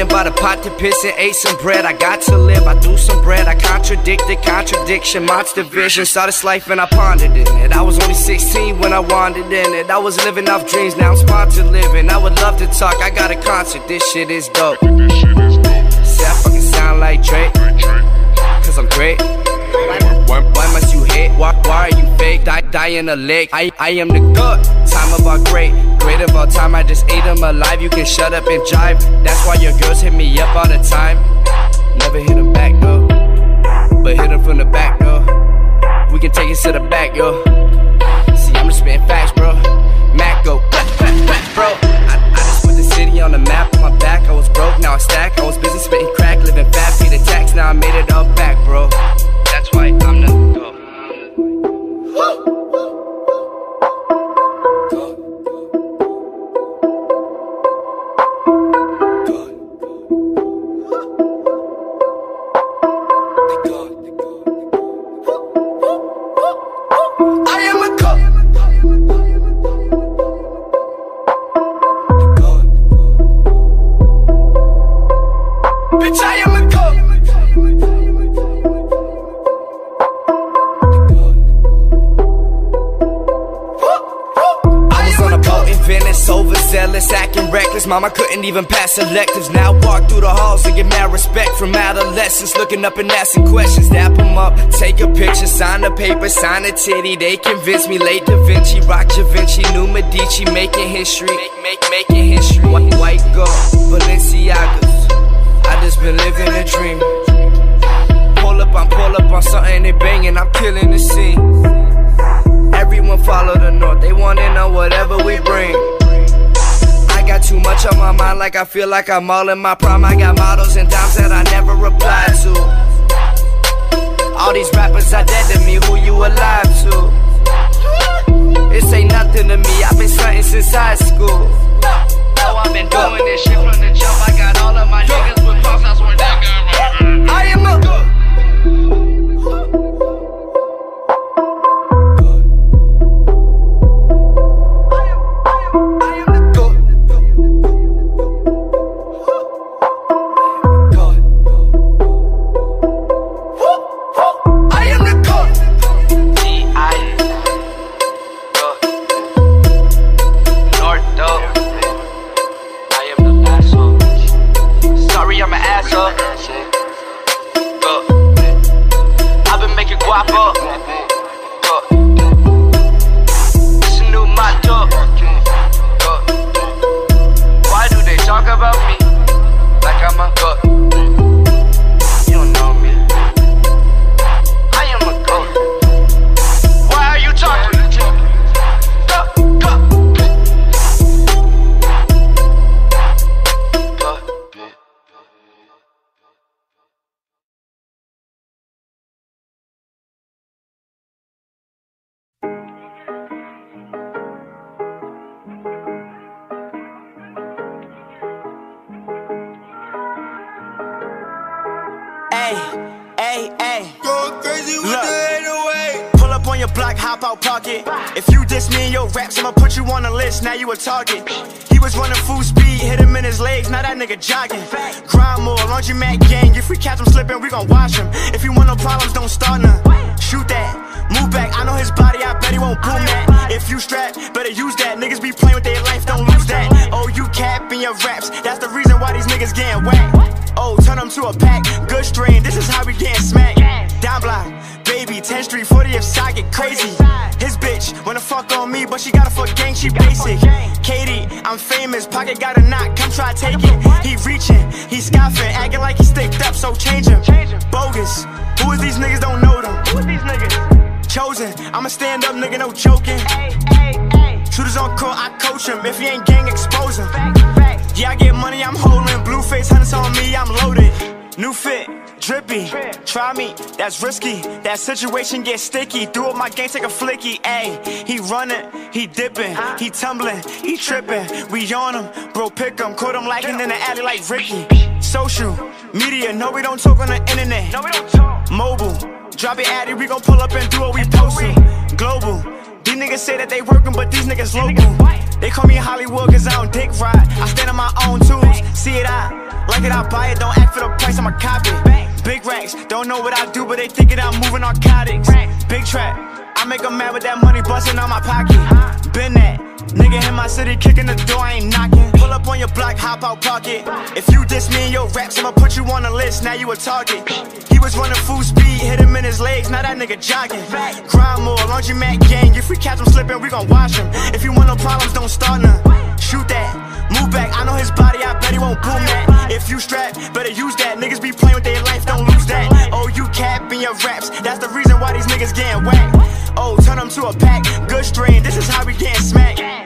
and bought a pot to piss and ate some bread. I got to live, I threw some bread, I contradicted contradiction, monster vision. Saw this life and I pondered in it. I was only 16 when I wandered in it. I was living off dreams, now I'm sponsored living. I would love to talk, I got a concert, this shit is dope. Say I fucking sound like Drake, cause I'm great. Why, must you hate? Why, why are you? Die, die in a lake. I, I am the good. Time of our great. Great of all time. I just ate them alive. You can shut up and jive. That's why your girls hit me up all the time. Never hit them back though. But hit them from the back though. We can take it to the back, yo. A a boat in Venice, overzealous, acting reckless. Mama couldn't even pass electives. Now walk through the halls and get mad respect from adolescents. Looking up and asking questions. Dap them up, take a picture, sign the paper, sign a titty. They convince me late Da Vinci, rock Da Vinci, new Medici, making history. Make, make, making history. White, white gold, Balenciagas. Just been living a dream. Pull up, I'm pull up on something they banging. I'm killing the scene. Everyone follow the north, they wanna know whatever we bring. I got too much on my mind, like I feel like I'm all in my prime. I got models and dimes that I never reply to. All these rappers are dead to me, who you alive to? This ain't nothing to me, I've been stunting since high school. I've been doing this shit from the jump. I got all of my niggas with puffs, I swear to Hey, hey, hey. Go crazy with Look. the 808. Pull up on your block, hop out pocket. If you diss me in your raps, I'ma put you on the list. Now you a target. He was running full speed, hit him in his legs. Now that nigga jogging. Grind more, laundry mat gang. If we catch him slipping, we gon' wash him. If you want no problems, don't start none. Shoot that, move back. I know his body, I bet he won't boom that. If you strap, better use that. Niggas be playing with their life, don't lose that. Oh, you cap in your raps. That's the reason why these niggas getting whacked. Oh, turn them to a pack. Good strain, this is how we getting smacked. Down block, baby, 10th Street, 40th side, get crazy. His bitch wanna fuck on me, but she got a fuck gang, she basic. Katie, I'm famous, pocket got a knock, come try take it. He reaching, he scoffing, acting like he sticked up, so change him. Bogus, who is these niggas? Don't know them. Who is these niggas? Chosen, I'm a stand up nigga, no joking. Shooters on court, I coach him. If he ain't gang, expose him. Yeah, I get money, I'm holding. Blue face, hunters on me, I'm loaded. New fit, drippy. Try me, that's risky. That situation get sticky. Do up my game, take a flicky. Ayy, he running, he dipping, he tumbling, he tripping. We on him, bro, pick him. Caught him lacking in the alley like Ricky. Social media, no, we don't talk on the internet. No, we don't talk. Mobile, drop it addy, we gon' pull up and do what we posting. Global. These niggas say that they working, but these niggas local. They call me Hollywood cause I don't dick ride. I stand on my own tools, see it I like it, I buy it, don't act for the price, I'ma cop it. Big racks, don't know what I do, but they thinking I'm moving narcotics. Big trap, I make them mad with that money busting out my pocket. Been that. Nigga in my city kicking the door, I ain't knocking. Pull up on your block, hop out pocket. If you diss me in your raps, I'ma put you on the list, now you a target. He was running full speed, hit him in his legs, now that nigga jogging. Grind more, laundromat gang, if we catch him slipping, we gon' wash him. If you want no problems, don't start none. Shoot that, move back, I know his body, I bet he won't boom that. If you strap, better use that. Niggas be playing with their life, don't lose that. Oh, you capping your raps, that's the reason why these niggas getting whacked. Oh, turn them to a pack, good strain, this is how we getting smacked.